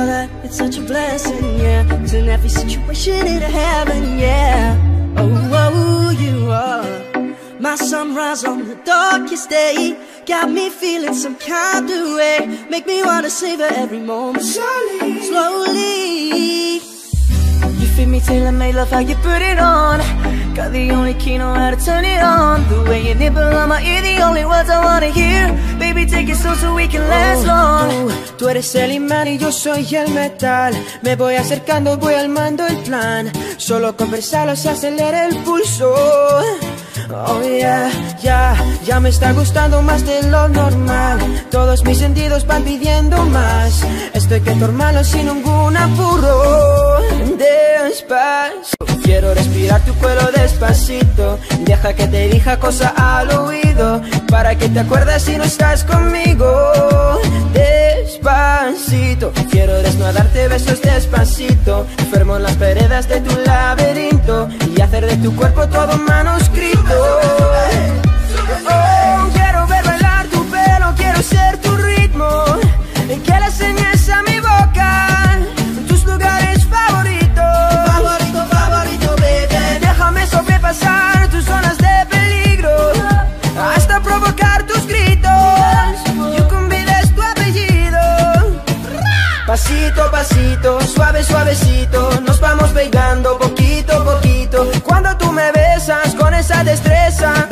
know that it's such a blessing, yeah. Turn every situation into heaven, yeah. Oh, oh, you are my sunrise on the darkest day. Got me feeling some kind of way. Make me wanna savor every moment slowly, slowly. You feed me till I make love how you put it on. The only key, know how to turn it on. The way you nibble on my ear, the only words I wanna hear. Baby, take it slow so we can last long. Tú, tú eres el imán y yo soy el metal. Me voy acercando, voy al mando el plan. Solo conversarlo se acelera el pulso. Oh yeah, ya, ya me está gustando más de lo normal. Todos mis sentidos van pidiendo más. Estoy que hermano sin ningún apuro. Despacio, quiero respirar tu cuero despacito. Deja que te diga cosa al oído. Para que te acuerdes si no estás conmigo. Despacito, quiero desnudarte besos despacito. Enfermo en las paredes de tu laberinto. Y hacer de tu cuerpo todo manuscrito. Pasito a pasito, suave, suavecito, nos vamos pegando poquito a poquito. Cuando tú me besas con esa destreza,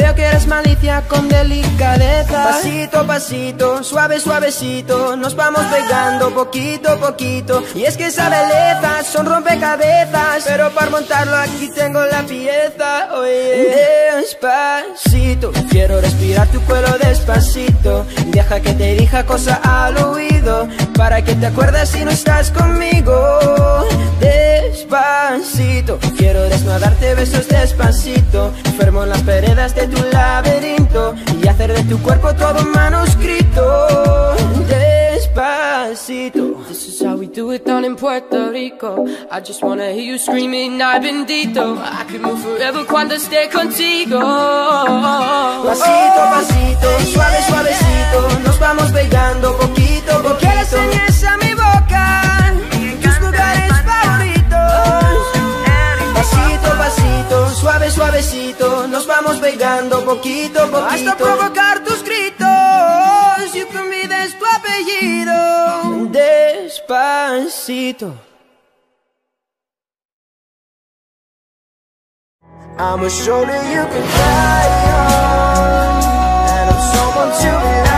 con delicadeza. Pasito a pasito, suave, suavecito, nos vamos pegando poquito a poquito. Y es que esa belleza son rompecabezas, pero para montarlo aquí tengo la pieza. Oye, despacito, quiero respirar tu cuero despacito. Deja que te diga cosa al oído, para que te acuerdes si no estás conmigo. Despacito, quiero desnudarte besos despacito. Tu cuerpo todo manuscrito. Despacito. This is how we do it down in Puerto Rico. I just wanna hear you screaming, ay bendito. I could move forever cuando esté contigo. Pasito pasito, suave, suavecito, nos vamos pegando poquito poquito. Enseñes a mi boca tus lugares favoritos. Pasito pasito, suave, suavecito, nos vamos pegando poquito poquito. Hasta provocar tu apellido. Despacito. I'm a shoulder you can cry on And I'm someone to